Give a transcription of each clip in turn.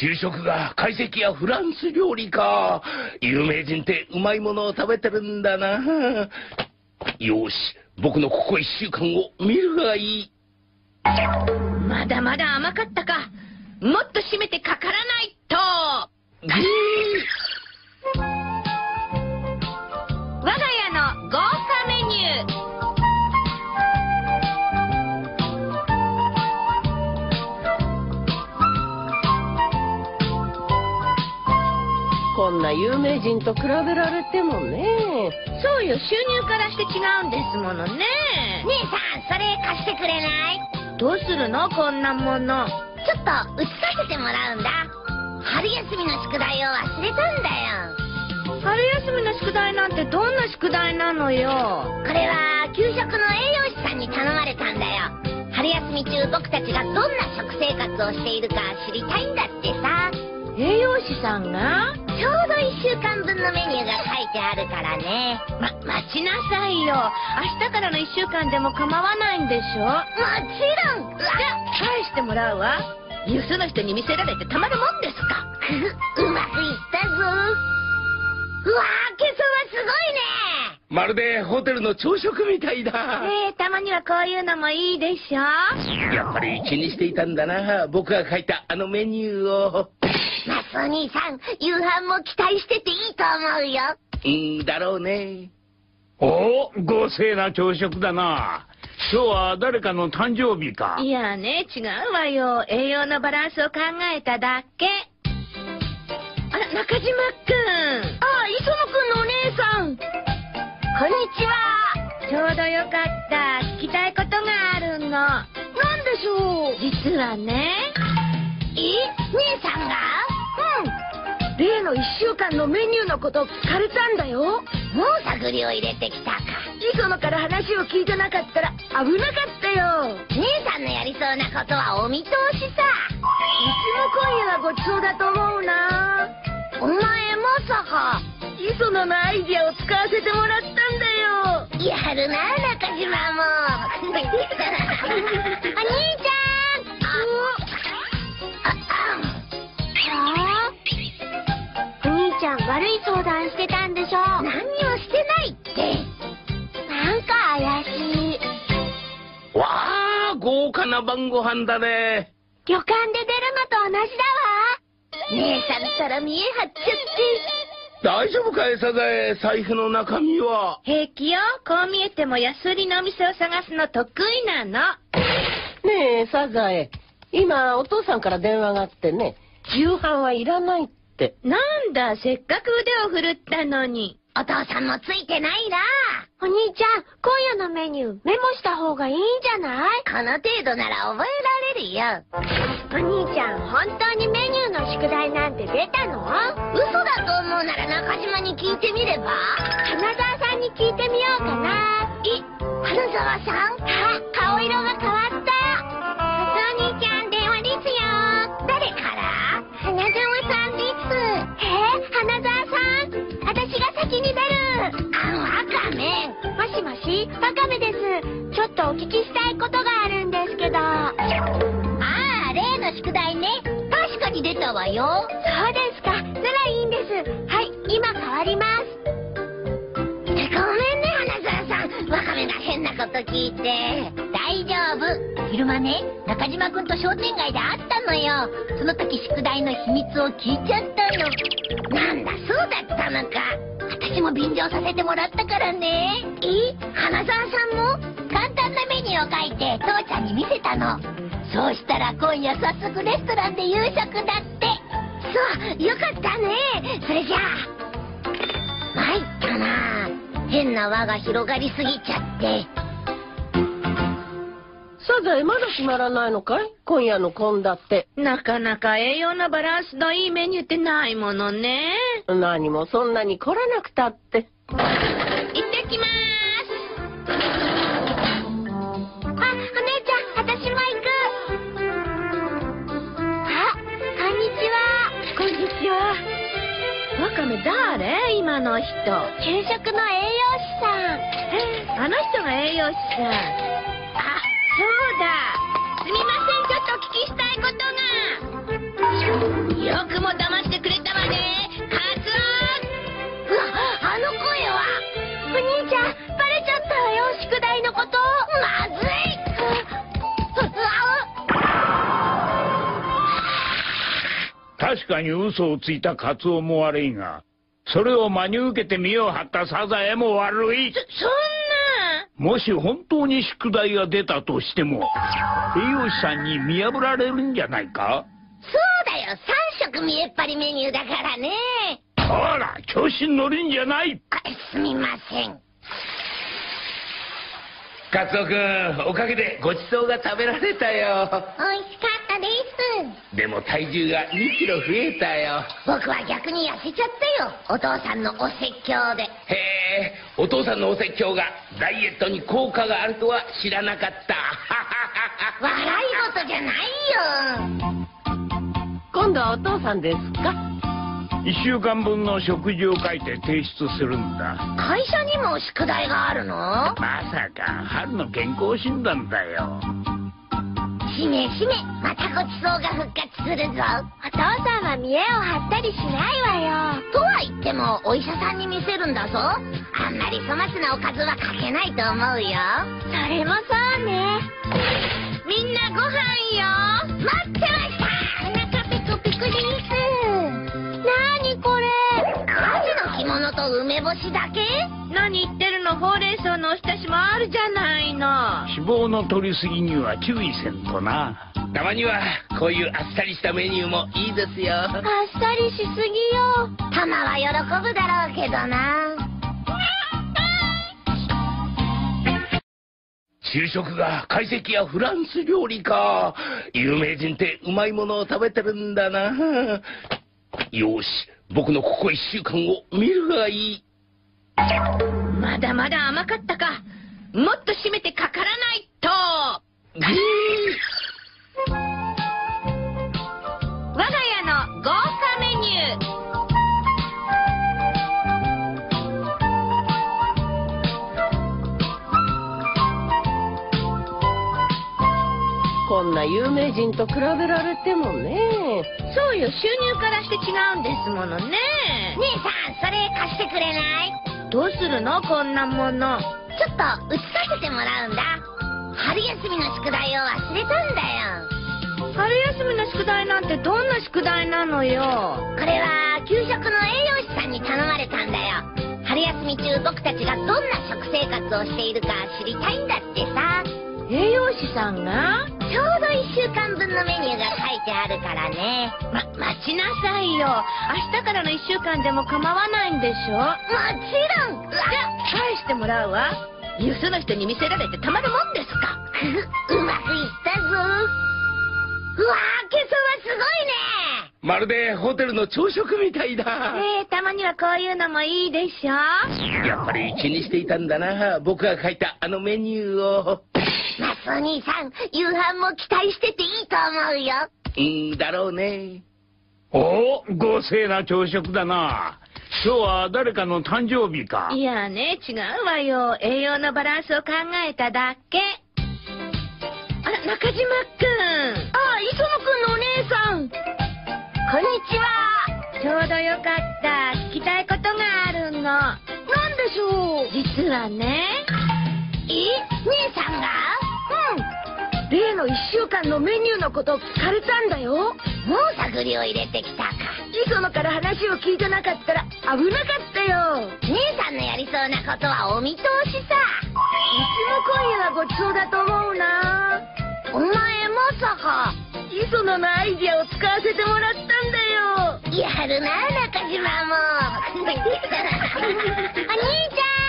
昼食が懐石やフランス料理か。有名人ってうまいものを食べてるんだな。よし、僕のここ一週間を見るがいい。まだまだ甘かったか。もっと締めてかからないと。こんな有名人と比べられてもね。そうよ、収入からして違うんですものね。姉さん、それ貸してくれない？どうするのこんなもの。ちょっと映させてもらうんだ。春休みの宿題を忘れたんだよ。春休みの宿題なんてどんな宿題なのよ。これは給食の栄養士さんに頼まれたんだよ。春休み中僕たちがどんな食生活をしているか知りたいんだってさ。栄養士さんがちょうど1週間分のメニューが書いてあるからね。ま、待ちなさいよ。明日からの1週間でも構わないんでしょ？もちろんじゃあ、返してもらうわ。よその人に見せられてたまるもんですか。うまくいったぞ。うわー、今朝はすごいねまるでホテルの朝食みたいだ。ええたまにはこういうのもいいでしょ？やっぱり気にしていたんだな。僕が書いたあのメニューを。お兄さん、夕飯も期待してていいと思うよ。うんだろうね。おお、豪勢な朝食だな。今日は誰かの誕生日か。いやね、違うわよ。栄養のバランスを考えただけ。あら、中島くん。あ、磯野くんのお姉さん。こんにちは。ちょうどよかった。聞きたいことがあるの。なんでしょう。実はね。え？姉さんが？うん。例の一週間のメニューのこと聞かれたんだよ。もう探りを入れてきたか。磯野から話を聞いてなかったら危なかったよ。姉さんのやりそうなことはお見通しさ。うちも今夜はごちそうだと思うな。お前まさか。磯野のアイディアを使わせてもらったんだよ。やるな、中島も。悪い相談してたんでしょ何をしてないって。なんか怪しい。わあ、豪華な晩ご飯だね。旅館で出るのと同じだ姉さんったら見え張っちゃって。大丈夫かい、サザエ。財布の中身は？平気よ。こう見えても安売りのお店を探すの得意なの。ねえ、サザエ。今、お父さんから電話があってね、夕飯はいらないって。なんだ、せっかく腕を振るったのに。お父さんもついてないな。わ。お兄ちゃん、今夜のメニューメモした方がいいんじゃない？この程度なら覚えられるよ。お兄ちゃん、本当にメニューの宿題なんて出たの？嘘だと思うなら中島に聞いてみれば花沢さんに聞いてみようかな。え、花沢さん？あ、顔色がこと聞いて。大丈夫。昼間ね、中島くんと商店街で会ったのよ。その時宿題の秘密を聞いちゃったの。なんだ、そうだったのか。私も便乗させてもらったからね。え花沢さんも？簡単なメニューを書いて、父ちゃんに見せたの。そうしたら今夜早速レストランで夕食だって。そう、よかったね。それじゃあ。参ったな変な輪が広がりすぎちゃって。サザエまだ決まらないのかい？今夜の献立。なかなか栄養のバランスのいいメニューってないものね。何もそんなに凝らなくたって。行ってきまあ、お姉ちゃん、私も行く。あ、こんにちは。す。こんにちは。ワカメ誰？今の人。給食の栄養士さん。あの人が栄養士さん。ことが。よくも騙してくれたわね。カツうわあの声は。お兄ちゃんバレちゃったわよ宿題のこと。まずい。確かに嘘をついたカツオも悪いが、それを真に受けて身を張ったサザエも悪い。そそんなもし本当に宿題が出たとしても、栄養士さんに見破られるんじゃないか？そうだよ。3食見えっ張りメニューだからね。ほら、調子に乗るんじゃない？あすみません。カツオ君おかげでごちそうが食べられたよ。美味しかったですでも体重が2キロ増えたよ。僕は逆に痩せちゃったよ。お父さんのお説教で。へえお父さんのお説教がダイエットに効果があるとは知らなかった。笑い事じゃないよ。今度はお父さんですか？一週間分の食事を書いて提出するんだ。会社にも宿題があるの？まさか、春の健康診断だよ。しめしめまたごちそうが復活するぞ。お父さんは見栄を張ったりしないわよ。とは言ってもお医者さんに見せるんだぞ。あんまり粗末なおかずはかけないと思うよ。それもそうね。みんなご飯よ。待ってました。お腹ペコペコです。なにこれ。アジの干物と梅干しだけ？何言ってるのほうれん草のおひたしもあるじゃないの。脂肪の取りすぎには注意せんとな。たまにはこういうあっさりしたメニューもいいですよ。あっさりしすぎよ。タマは喜ぶだろうけどな。昼食が懐石やフランス料理か。有名人ってうまいものを食べてるんだな。よし僕のここ一週間を見るがいいまだまだ甘かったか。もっと締めてかからないと。我が家の豪華メニュー。こんな有名人と比べられてもね。そうよ収入からして違うんですものね。姉さんそれ貸してくれない？どうするの？こんなもの。ちょっと映させてもらうんだ。春休みの宿題を忘れたんだよ。春休みの宿題なんてどんな宿題なのよ？これは給食の栄養士さんに頼まれたんだよ。春休み中僕たちがどんな食生活をしているか知りたいんだってさ。栄養士さんが？ちょうど1週間分のメニューが書いてあるからね。ま、待ちなさいよ。明日からの1週間でも構わないんでしょ？もちろん。じゃあ返してもらうわ。よその人に見せられてたまるもんですか。く うまくいったぞ。うわー今朝はすごいね。まるでホテルの朝食みたいだ。ええたまにはこういうのもいいでしょやっぱり気にしていたんだな僕が書いたあのメニューをマスお兄さん夕飯も期待してていいと思うよ。うんだろうね。おお、豪勢な朝食だな。今日は誰かの誕生日か。いやね違うわよ。栄養のバランスを考えただけ。あら中島くん。あ磯野くんのお姉さん。こんにちは。ちょうどよかった。聞きたいことがあるの。なんでしょう。実はねえ姉さんがうん例の1週間のメニューのこと聞かれたんだよ。もう探りを入れてきたか。磯野から話を聞いてなかったら危なかったよ。姉さんのやりそうなことはお見通しさ。うちも今夜はごちそうだと思うな。お前まさか磯野のアイディアを使わせてもらったんだよ。やるな中島も。お兄ちゃん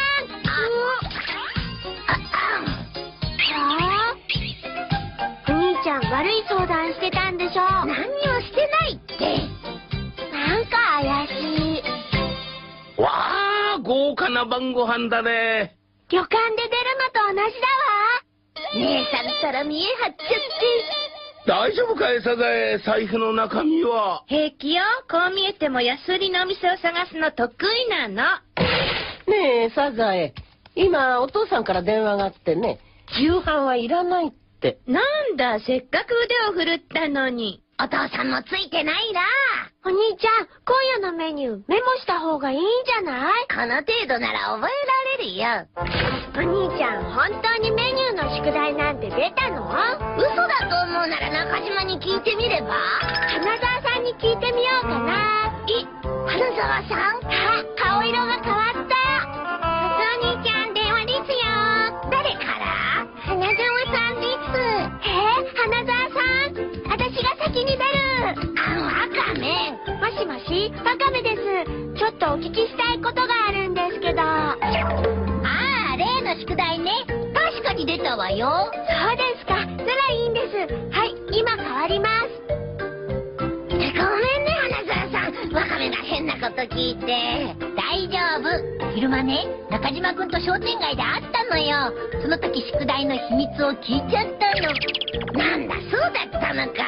ちゃん悪い相談してたんでしょ。あ何にもしてないって。なんか怪しい。わあ豪華な晩ご飯だね。旅館で出るのと同じだわ。姉さんったら見え張っちゃって。大丈夫かいサザエ？財布の中身は。平気よ。こう見えても安売りのお店を探すの得意なの。ねえサザエ。今お父さんから電話があってね。夕飯はいらないってなんだせっかく腕を振るったのに。お父さんもついてないな。お兄ちゃん、今夜のメニューメモした方がいいんじゃない？この程度なら覚えられるよ。お兄ちゃん、本当にメニューの宿題なんて出たの？嘘だと思うなら中島に聞いてみれば。花沢さんに聞いてみようかな。え、花沢さん？あ、顔色が変わこと聞いて。大丈夫。昼間ね、中島くんと商店街で会ったのよ。その時宿題の秘密を聞いちゃったの。なんだ、そうだったのか。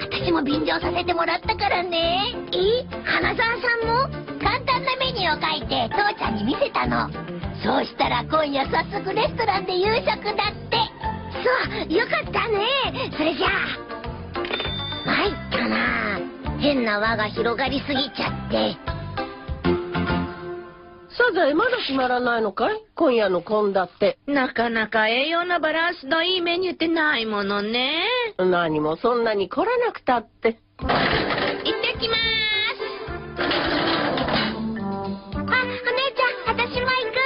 私も便乗させてもらったからね。え花沢さんも簡単なメニューを書いて父ちゃんに見せたの。そうしたら今夜早速レストランで夕食だって。そう、よかったね。それじゃあ。参ったな変な輪が広がりすぎちゃってサザエまだ決まらないのかい？今夜の献立。なかなか栄養のバランスのいいメニューってないものね。何もそんなに凝らなくたって。行ってきまあ、お姉ちゃん、私も行く。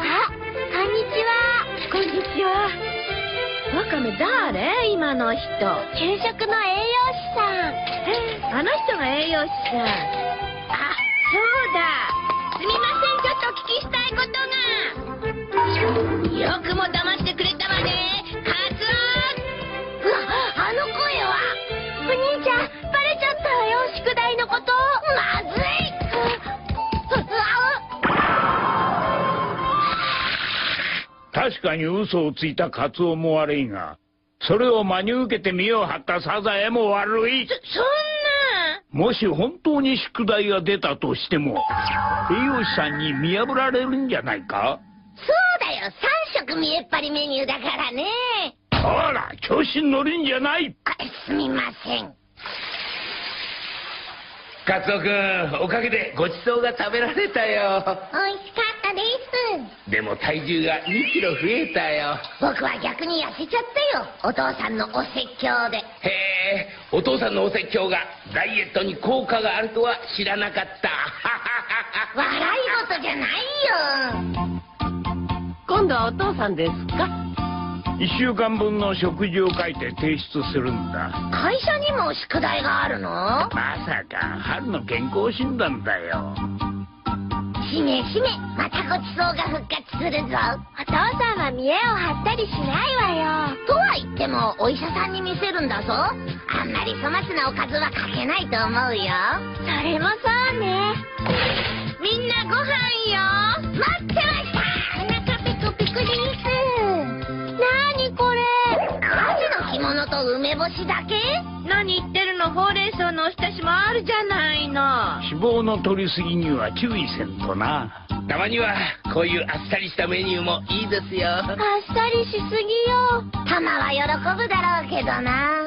あ、こんにちは。こんにちは。ワカメ誰？今の人。給食の栄養士さん。あの人が栄養士さん。くも騙してくれたわね。カツうわあの声はお兄ちゃん、バレちゃったわよ、宿題のこと。まずいう確かに嘘をついたカツオも悪いが、それを真に受けて身を張ったサザエも悪い。オそんな。もし本当に宿題が出たとしても、栄養士さんに見破られるんじゃないか？よ。3食見えっ張りメニューだからね。ほら、調子に乗るんじゃない。あすみません。カツオ君おかげでごちそうが食べられたよ。美味しかったです。でも体重が2キロ増えたよ。僕は逆に痩せちゃったよ。お父さんのお説教で。へえお父さんのお説教がダイエットに効果があるとは知らなかった。笑い事じゃないよ今度はお父さんですか？一週間分の食事を書いて提出するんだ。会社にも宿題があるの？まさか、春の健康診断だよ。しめしめまたごちそうが復活するぞお父さんは見栄を張ったりしないわよ。とは言ってもお医者さんに見せるんだぞあんまり粗末なおかずはかけないと思うよそれもそうね。みんなご飯よ。と梅干しだけ？何言ってるの？ほうれん草のおひたしもあるじゃないの。脂肪の取りすぎには注意せんとな。たまにはこういうあっさりしたメニューもいいですよあっさりしすぎよ。タマは喜ぶだろうけどな